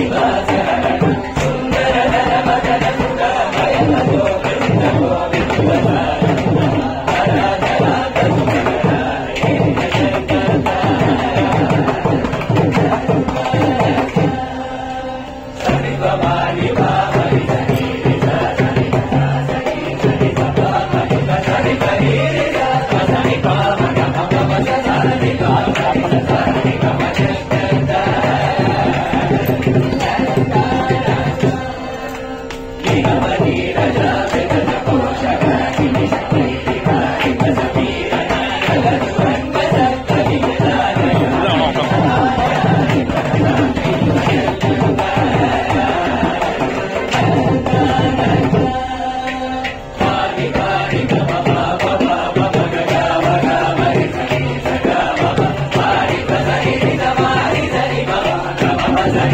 Happy birthday.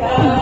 Thank.